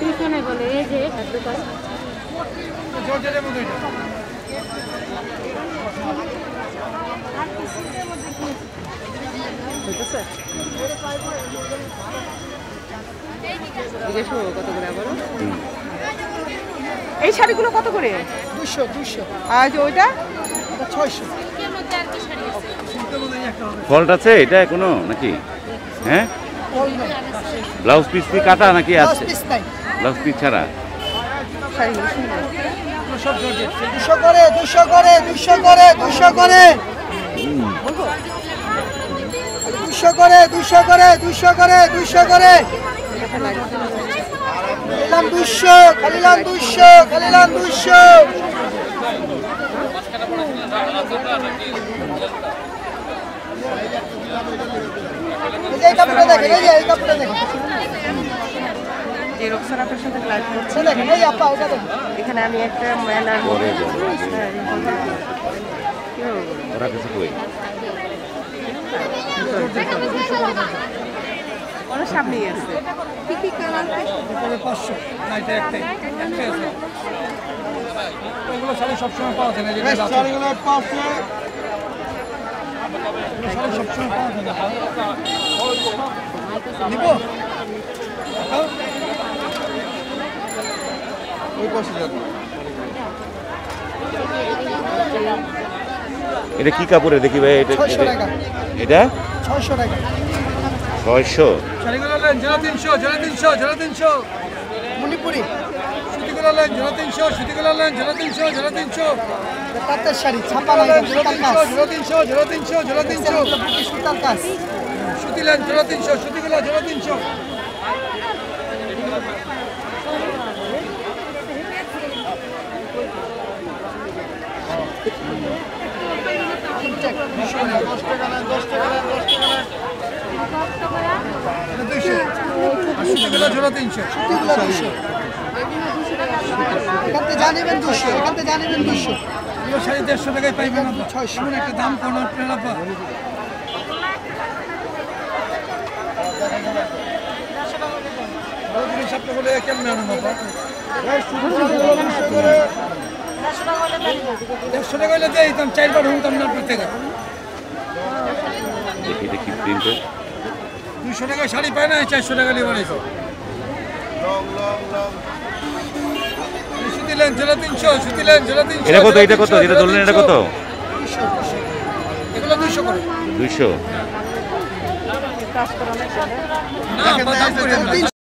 পিছনে বলে এই যে এই শাড়িগুলো কত করে? দুশো দুশো। আর যে ওইটা ছয়শো ফল্ট আছে? এটা কোনো নাকি? হ্যাঁ? ব্লাউজ পিস কি কাটা নাকি আছে? ব্লাউজ পিস ছাড়া? দুশো করে দুশো করে দুশো করে দুশো করে দুশো করে দুশো করে দুশো করে দুশো করে। খালিলাম দুশো খালিলাম দুশো খালিলাম দুশো। এই কাপড়টা দেখেন এই যে এই কাপড়টা দেখেন। আপনার সাথে ক্লাস এখানে আমি একটা মেলার হ্যাঁ, ওরা কিছু সামনেই আছে? কি সবসময় পাওয়া যায় না নিব ওই পাশে এটা কি কাপড়ে দেখি ভাই? এটা ছয়শো এটা- ছয়শো টাকা। ছয়শো? তিনশো তিনশো তিনশো। মণিপুরি। সেদিকে লাইন জোড়া তিনশো সেদিকে লাইন জোড়া তিনশো জোড়া তিনশো। তাঁতের শাড়ি ছাপা লাইন জোড়া তিনশো জোড়া তিনশো জোড়া তিনশো জোড়া তিনশো। এখান থেকে জানিবেন দুশো এখান থেকে জানিবেন দুশো। দেড়শো টাকায় পাইবেন আপনার ছয়শো। এমন একটা দাম কোনো আপনার কেমন দেড়শো টাকা হলে দিয়ে দিতাম চারবার হুমতাম না আপনার থেকে। দেখি দেখি প্রিন্টের দুশো টাকা শাড়ি পায় না চারশো টাকা নিয়ে বানাইছো। এটা কত এটা কত এটা যেটা ধরলেন এটা। কত? দুইশো